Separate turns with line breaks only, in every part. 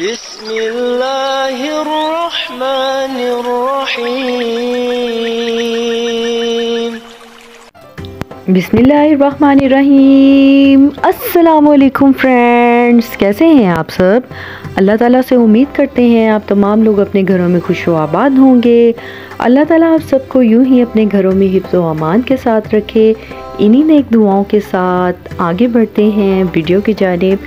बिस्मिल्लाहिर्रहमानिर्रहीम।
बिसमीम अस्सलाम फ्रेंड्स, कैसे हैं आप सब? अल्लाह ताला से उम्मीद करते हैं आप तमाम लोग अपने घरों में खुश व आबाद होंगे। अल्लाह ताला आप सबको यूँ ही अपने घरों में हिफ्ज़ अमान के साथ रखे। इन्हीं नेक दुआओं के साथ आगे बढ़ते हैं। वीडियो की जानब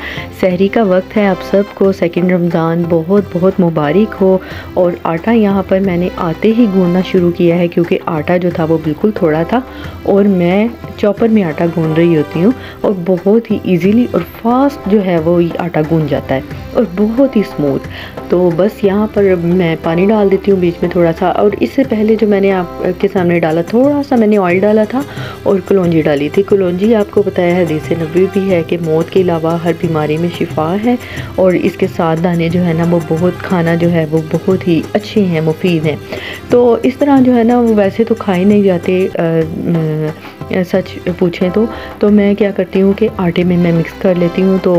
सहरी का वक्त है। आप सबको सेकंड रमज़ान बहुत बहुत मुबारक हो। और आटा यहाँ पर मैंने आते ही गूंदना शुरू किया है क्योंकि आटा जो था वो बिल्कुल थोड़ा था और मैं चॉपर में आटा गूंद रही होती हूँ और बहुत ही इजीली और फास्ट जो है वो आटा गूंद जाता है और बहुत ही स्मूथ तो बस यहाँ पर मैं पानी डाल देती हूँ बीच में थोड़ा सा और इससे पहले जो मैंने आपके सामने डाला, थोड़ा सा मैंने ऑयल डाला था और कलौजी डाली थी। कलौजी, आपको बताया हदीस नबी भी है कि मौत के अलावा हर बीमारी में शिफा है और इसके साथ दाने जो है ना, वो बहुत खाना जो है, वो बहुत ही अच्छे हैं, मुफीद हैं। तो इस तरह जो है ना, वो वैसे तो खाए नहीं जाते सच पूछें तो। तो मैं क्या करती हूँ कि आटे में मैं मिक्स कर लेती हूँ तो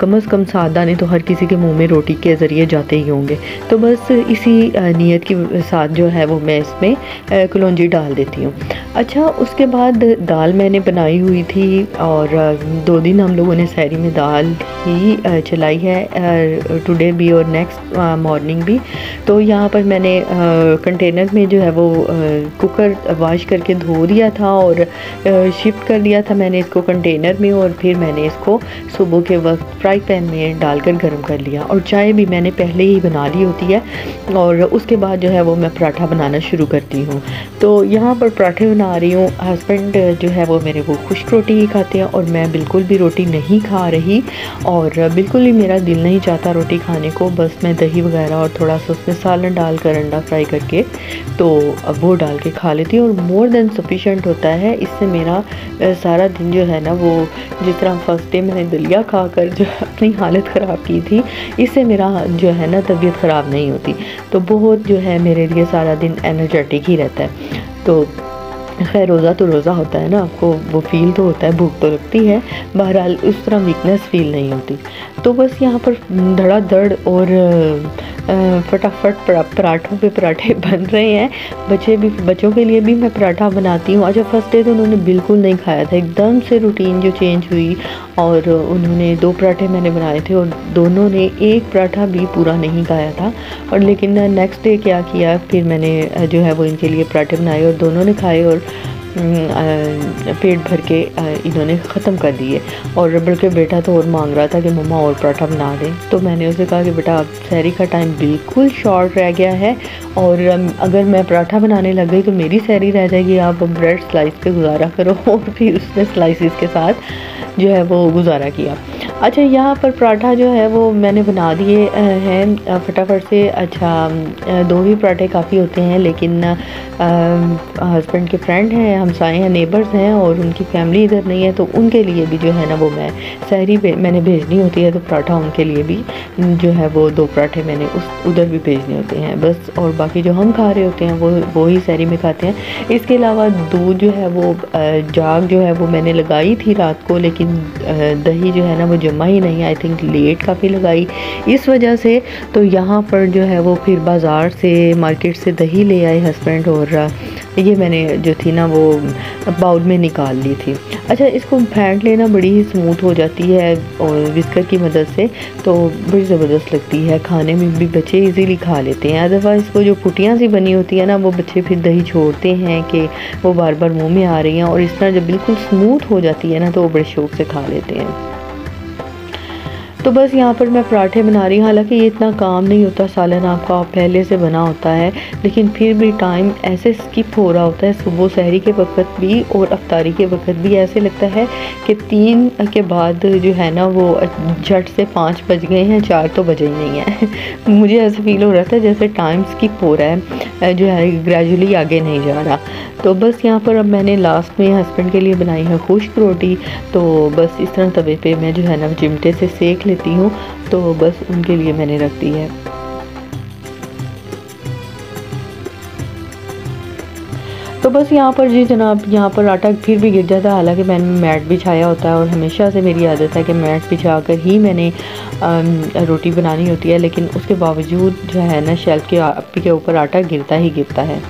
कम अज़ कम सात दाने तो हर किसी के मुँह में रोटी के ज़रिए जाते ही होंगे। तो बस इसी नीयत के साथ जो है, वो मैं इसमें कलौजी डाल देती हूँ। अच्छा उसके बाद दाल मैंने बनाई हुई थी और दो दिन हम लोगों ने शहरी में दाल ही चलाई है टुडे भी और नेक्स्ट मॉर्निंग भी। तो यहाँ पर मैंने कंटेनर में जो है वो कुकर वॉश करके धो दिया था और शिफ्ट कर दिया था मैंने इसको कंटेनर में और फिर मैंने इसको सुबह के वक्त फ्राई पैन में डालकर गर्म कर लिया। और चाय भी मैंने पहले ही बना ली होती है और उसके बाद जो है वो मैं पराठा बनाना शुरू करती हूँ। तो यहाँ पर पराठे बना रही हूँ हस्बैंड जो है वो मेरे वो खुश्क रोटी ही खाते हैं और मैं बिल्कुल भी रोटी नहीं खा रही और बिल्कुल ही मेरा दिल नहीं चाहता रोटी खाने को। बस मैं दही वगैरह और थोड़ा सा उसमें सालन डाल कर अंडा फ्राई करके तो अब वो डाल के खा लेती हूँ और मोर देन सफिशेंट होता है। इससे मेरा सारा दिन जो है ना वो जिस तरह फ़र्स्ट डे मैंने दलिया खा कर जो अपनी हालत ख़राब की थी, इससे मेरा जो है ना तबीयत ख़राब नहीं होती। तो बहुत जो है मेरे लिए सारा दिन एनर्जेटिक ही रहता है। तो खैर, रोज़ा तो रोज़ा होता है ना, आपको वो फील तो होता है, भूख तो लगती है, बहरहाल उस तरह वीकनेस फील नहीं होती। तो बस यहाँ पर धड़ाधड़ और फटाफट पराठों पे पराठे बन रहे हैं। बच्चे भी, बच्चों के लिए भी मैं पराठा बनाती हूँ। अच्छा फ़र्स्ट डे तो उन्होंने बिल्कुल नहीं खाया था। एकदम से रूटीन जो चेंज हुई और उन्होंने दो पराठे मैंने बनाए थे और दोनों ने एक पराठा भी पूरा नहीं खाया था। और लेकिन नेक्स्ट डे क्या किया, फिर मैंने जो है वो इनके लिए पराठे बनाए और दोनों ने खाए और पेट भर के इन्होंने ख़त्म कर दिए और बल्कि बेटा तो और मांग रहा था कि मम्मा और पराठा बना दें। तो मैंने उसे कहा कि बेटा, अब शहरी का टाइम बिल्कुल शॉर्ट रह गया है। और अगर मैं पराठा बनाने लग गई तो मेरी सैरी रह जाएगी। आप ब्रेड स्लाइस पे गुजारा करो। और फिर उसने स्लाइसिस के साथ जो है वो गुजारा किया। अच्छा यहाँ पर पराठा जो है वो मैंने बना दिए हैं। फटाफट से अच्छा दो ही पराठे काफ़ी होते हैं, लेकिन हस्बैंड के फ्रेंड हैं हमसाए हैं नेबर्स हैं और उनकी फैमिली इधर नहीं है तो उनके लिए भी जो है ना वो मैं शहरी मैंने भेजनी होती है तो पराठा उनके लिए भी जो है वो दो पराठे मैंने उस, उधर भी भेजने होते हैं। बस और बाकी जो हम खा रहे होते हैं, वो वो ही शहरी में खाते हैं। इसके अलावा दूध जो है वो जाग जो है वो मैंने लगाई थी रात को, लेकिन दही जो है ना वो जमा ही नहीं आई थिंक लेट काफ़ी लगाई। इस वजह से तो यहाँ पर जो है वो फिर बाज़ार से मार्केट से दही ले आए हस्बैंड और ये मैंने जो थी ना वो बाउल में निकाल ली थी। अच्छा इसको फेंट लेना बड़ी ही स्मूथ हो जाती है और विस्कर की मदद से तो बड़ी ज़बरदस्त लगती है। खाने में भी बच्चे इजीली खा लेते हैं। अदरवाइज़ वो जो पुटियाँ सी बनी होती है ना, वो बच्चे फिर दही छोड़ते हैं कि वो बार बार मुँह में आ रही हैं और इस तरह जब बिल्कुल स्मूथ हो जाती है ना तो वो बड़े शौक से खा लेते हैं। तो बस यहाँ पर मैं पराठे बना रही हूँ। हालाँकि ये इतना काम नहीं होता, सालन आपका पहले से बना होता है, लेकिन फिर भी टाइम ऐसे स्किप हो रहा होता है। सुबह सहरी के वक्त भी और अफ्तारी के वक्त भी ऐसे लगता है कि तीन के बाद जो है ना वो झट से पाँच बज गए हैं, चार तो बजे ही नहीं है। मुझे ऐसा फील हो रहा था जैसे टाइम स्किप हो रहा है जो है ग्रेजुअली आगे नहीं जा रहा। तो बस यहाँ पर अब मैंने लास्ट में हस्बैंड के लिए बनाई है खुश्क रोटी तो बस इस तरह तवे पे मैं जो है ना चिमटे से सेक लेती हूँ तो बस उनके लिए मैंने रख दी है। तो बस यहाँ पर जी जनाब, यहाँ पर आटा फिर भी गिर जाता है। हालाँकि मैंने मैट बिछाया होता है और हमेशा से मेरी आदत है कि मैट बिछा कर ही मैंने रोटी बनानी होती है, लेकिन उसके बावजूद जो है ना, शेल्फ के के ऊपर आटा गिरता ही गिरता है।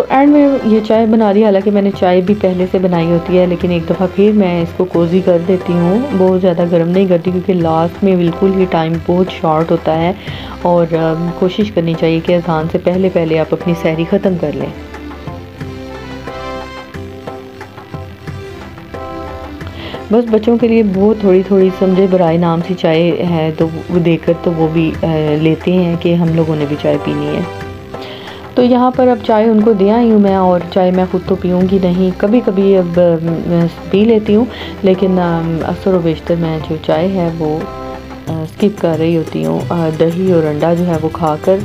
तो एंड में ये चाय बना रही हालाँकि मैंने चाय भी पहले से बनाई होती है, लेकिन एक दफ़ा फिर मैं इसको कोज़ी कर देती हूँ। बहुत ज़्यादा गर्म नहीं करती, क्योंकि लास्ट में बिल्कुल ही टाइम बहुत शॉर्ट होता है, और कोशिश करनी चाहिए कि अजान से पहले पहले आप अपनी सहरी ख़त्म कर लें। बस बच्चों के लिए बहुत थोड़ी थोड़ी समझे बराए नाम सी चाय है तो वो देकर तो वो भी लेते हैं कि हम लोगों ने भी चाय पीनी है। तो यहाँ पर अब चाय उनको दिया ही हूँ मैं और चाय मैं ख़ुद तो पीऊँगी नहीं। कभी कभी अब पी लेती हूँ, लेकिन अक्सर व बेशतर मैं जो चाय है वो स्किप कर रही होती हूँ। दही और अंडा जो है वो खाकर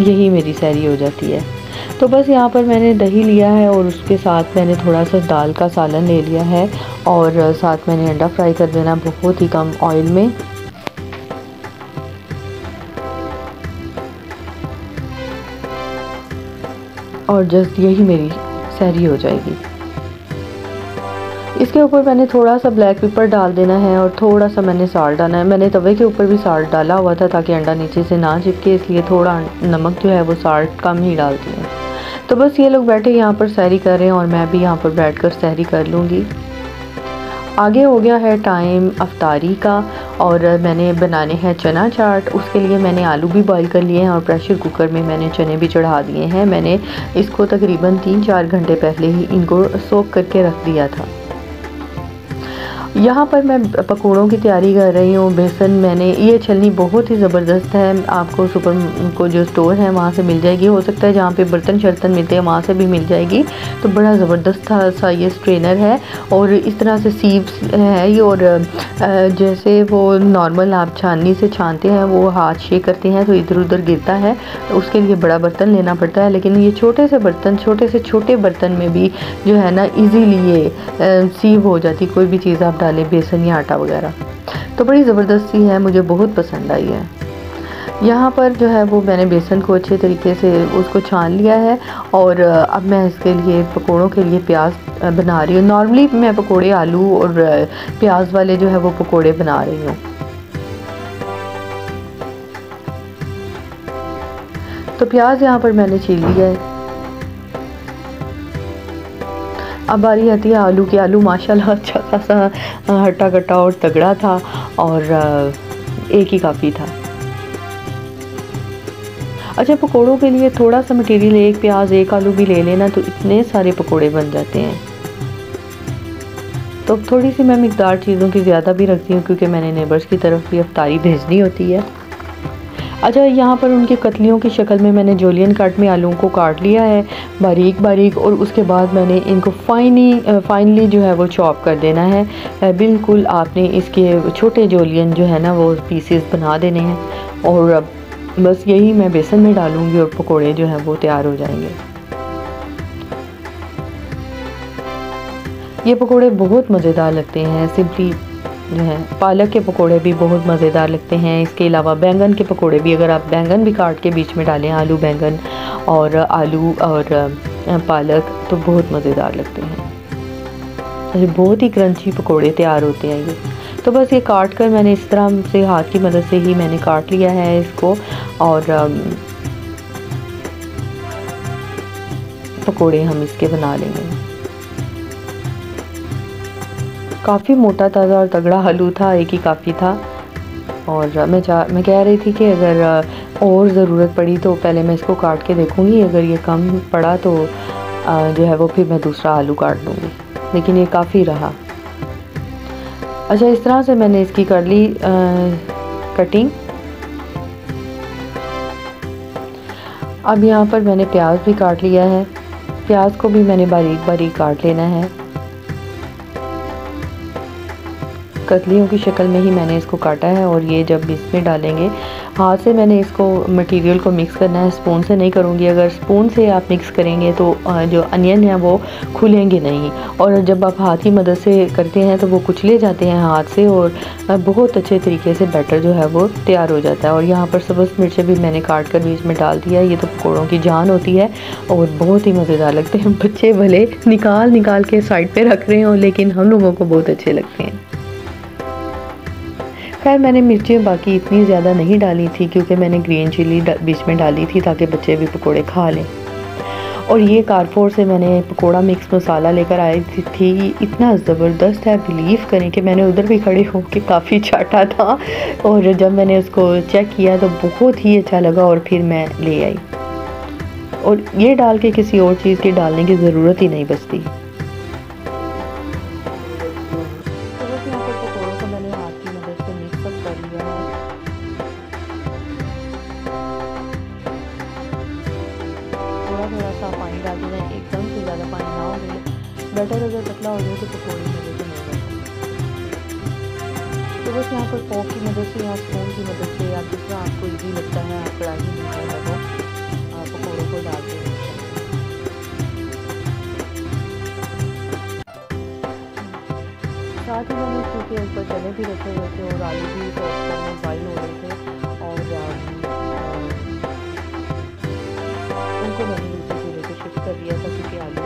यही मेरी सैरी हो जाती है। तो बस यहाँ पर मैंने दही लिया है और उसके साथ मैंने थोड़ा सा दाल का सालन ले लिया है और साथ मैंने अंडा फ्राई कर देना बहुत ही कम ऑयल में। और जस्ट यही मेरी सैरी हो जाएगी। इसके ऊपर मैंने थोड़ा सा ब्लैक पेपर डाल देना है और थोड़ा सा मैंने साल्ट डालना है। मैंने तवे के ऊपर भी साल्ट डाला हुआ था ताकि अंडा नीचे से ना चिपके, इसलिए थोड़ा नमक जो है वो साल्ट कम ही डालती है। तो बस ये लोग बैठे यहाँ पर सैरी कर रहे हैं और मैं भी यहाँ पर बैठ कर सैरी कर लूँगी। आगे हो गया है टाइम अफ्तारी का और मैंने बनाने हैं चना चाट। उसके लिए मैंने आलू भी बॉईल कर लिए हैं और प्रेशर कुकर में मैंने चने भी चढ़ा दिए हैं। मैंने इसको तकरीबन तीन चार घंटे पहले ही इनको सोख करके रख दिया था। यहाँ पर मैं पकौड़ों की तैयारी कर रही हूँ, बेसन मैंने, ये छलनी बहुत ही ज़बरदस्त है, आपको सुपर, को जो स्टोर है वहाँ से मिल जाएगी, हो सकता है जहाँ पे बर्तन शर्तन मिलते हैं वहाँ से भी मिल जाएगी तो बड़ा ज़बरदस्त था, सा ये स्ट्रेनर है, और इस तरह से सीव्स है ये, और जैसे वो नॉर्मल आप छाननी से छानते हैं, वो हाथ शेक करते हैं तो इधर उधर गिरता है तो उसके लिए बड़ा बर्तन लेना पड़ता है, लेकिन ये छोटे से बर्तन, छोटे से छोटे बर्तन में भी जो है ना ईज़ीली ये सीव हो जाती, कोई भी चीज़ आप डालें बेसन या आटा वगैरह। तो बड़ी ज़बरदस्ती है, मुझे बहुत पसंद आई है। यहाँ पर जो है, वो मैंने बेसन को अच्छे तरीके से उसको छान लिया है और अब मैं इसके लिए, पकोड़ों के लिए प्याज बना रही हूँ। नॉर्मली मैं पकोड़े आलू और प्याज वाले जो है, वो पकोड़े बना रही हूँ। तो प्याज यहाँ पर मैंने छील लिया है। अब बारी आती है आलू की आलू, माशाल्लाह अच्छा खासा हट्टा कट्टा और तगड़ा था और एक ही काफ़ी था। अच्छा पकोड़ों के लिए थोड़ा सा मटेरियल एक प्याज, एक आलू भी ले लेना तो इतने सारे पकोड़े बन जाते हैं। तो थोड़ी सी मैं मकदार चीज़ों की ज़्यादा भी रखती हूँ, क्योंकि मैंने नेबर्स की तरफ़ भी अफ्तारी भेजनी होती है। अच्छा यहाँ पर उनके कतलियों की शक्ल में मैंने जोलियन काट में आलूओं को काट लिया है, बारीक बारीक, और उसके बाद मैंने इनको फाइनी फाइनली जो है वो चॉप कर देना है। बिल्कुल आपने इसके छोटे जोलियन जो है ना, वो पीसेस बना देने हैं। और अब बस यही मैं बेसन में डालूँगी और पकौड़े जो हैं वो तैयार हो जाएँगे। ये पकौड़े बहुत मज़ेदार लगते हैं सिंपली जो है। पालक के पकोड़े भी बहुत मज़ेदार लगते हैं। इसके अलावा बैंगन के पकोड़े भी, अगर आप बैंगन भी काट के बीच में डालें, आलू, बैंगन और आलू और पालक तो बहुत मज़ेदार लगते हैं। अच्छा बहुत ही क्रंची पकोड़े तैयार होते हैं ये। तो बस ये काट कर मैंने इस तरह से हाथ की मदद से ही मैंने काट लिया है इसको और पकोड़े हम इसके बना लेंगे। काफ़ी मोटा ताज़ा और तगड़ा आलू था एक ही काफ़ी था। और मैं चाह मैं कह रही थी कि अगर और ज़रूरत पड़ी तो पहले मैं इसको काट के देखूँगी अगर ये कम पड़ा तो जो है वो फिर मैं दूसरा आलू काट लूँगी लेकिन ये काफ़ी रहा। अच्छा इस तरह से मैंने इसकी कर ली आ, कटिंग अब यहाँ पर मैंने प्याज भी काट लिया है। प्याज को भी मैंने बारीक बारीक काट लेना है। कतलियों की शक्ल में ही मैंने इसको काटा है और ये जब इसमें डालेंगे, हाथ से मैंने इसको मटेरियल को मिक्स करना है। स्पून से नहीं करूँगी। अगर स्पून से आप मिक्स करेंगे तो जो अनियन है वो खुलेंगे नहीं। और जब आप हाथ की मदद से करते हैं तो वो कुचले जाते हैं हाथ से और बहुत अच्छे तरीके से बैटर जो है वो तैयार हो जाता है। और यहाँ पर सब्ज़ मिर्चें भी मैंने काट कर बीच में डाल दिया ये तो पकौड़ों की जान होती है और बहुत ही मज़ेदार लगते हैं। बच्चे भले निकाल निकाल के साइड पर रख रहे हो, लेकिन हम लोगों को बहुत अच्छे लगते हैं। खैर मैंने मिर्चें बाकी इतनी ज़्यादा नहीं डाली थी क्योंकि मैंने ग्रीन चिली बीच में डाली थी ताकि बच्चे भी पकोड़े खा लें। और ये कारफोर से मैंने पकोड़ा मिक्स मसाला लेकर आई थी, थी। इतना ज़बरदस्त है बिलीव करें कि मैंने उधर भी खड़े हो के काफ़ी चाटा था। और जब मैंने उसको चेक किया तो बहुत ही अच्छा लगा और फिर मैं ले आई। और ये डाल के किसी और चीज़ की डालने की ज़रूरत ही नहीं बचती। बस यहाँ पर पोक की मदद से या स्पून की मदद से या जितना आपको ईजी लगता है, आप कढ़ाई में है वो पकौड़ों को डाल दें साथ ही मैंने क्योंकि ऊपर चने भी रखे हुए थे और आलू भी बॉइल हो रहे थे और उनको मैंने कर दिया था क्योंकि आलू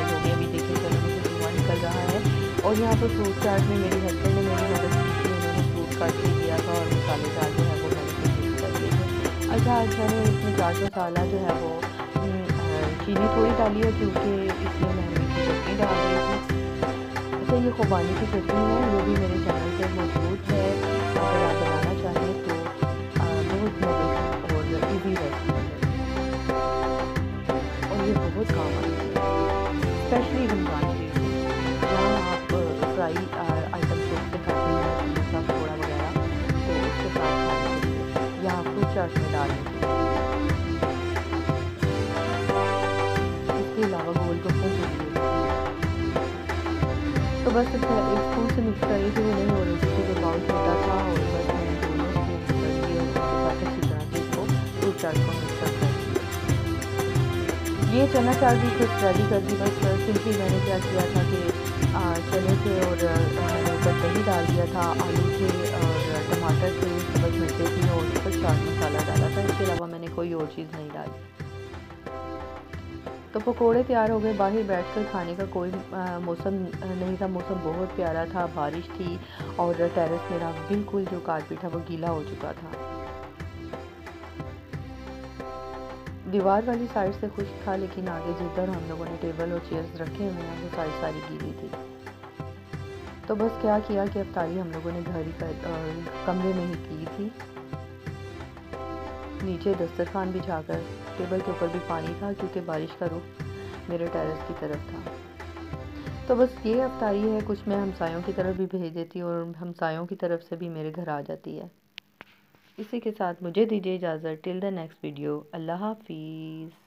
और यहाँ पर फ्रूट चाट में मेरी हस्बैंड ने मेरी मदद की थी उन्होंने फ्रूट काट के दिया था और मसाले चाट जो है, वो मैंने मिक्स कर दिए थे अच्छा अच्छा मैंने इसमें चाट मसाला जो है वो चीनी थोड़ी डाली है क्योंकि इसमें मैं मीठी चटनी डाल रही थी। अच्छा ये खुबानी की चटनी है, वो भी मेरे चैनल पर मौजूद है अगर के इसके अलावा गोल के लिए तो बस एक स्पून से मिक्स थी वो नहीं हो रही थी बाउल छोटा था और बस चाट को मिक्स कर ये चना चाट भी कुछ रेडी कर दी बस सिंपली मैंने क्या किया था कि चने थे और दही डाल दिया था, आलू थे और टमाटर थे सब्ज मिर्चे थी और चीज़ नहीं डाली। तो पकोड़े तैयार हो गए, बाहर बैठकर खाने का कोई मौसम नहीं था, मौसम बहुत प्यारा था, बारिश थी और टेरेस मेरा बिल्कुल जो कारपेट था वो गीला हो चुका था। दीवार वाली साइड से खुश था, लेकिन आगे जिधर हम लोगों ने टेबल और चेयर्स रखे हुए हैं, वो साइड सारी गीली थी। तो बस क्या किया कि अफ्तारी हम लोगों ने घर ही कमरे में ही की थी। नीचे दस्तरखान बिछाकर टेबल के ऊपर भी पानी था क्योंकि बारिश का रुख मेरे टेरेस की तरफ़ था। तो बस ये अफ्तारी है, कुछ मैं हमसायों की तरफ़ भी भेज देती हूँ और हमसायों की तरफ़ से भी मेरे घर आ जाती है। इसी के साथ मुझे दीजिए इजाज़त। टिल द नेक्स्ट वीडियो अल्लाह हाफिज़।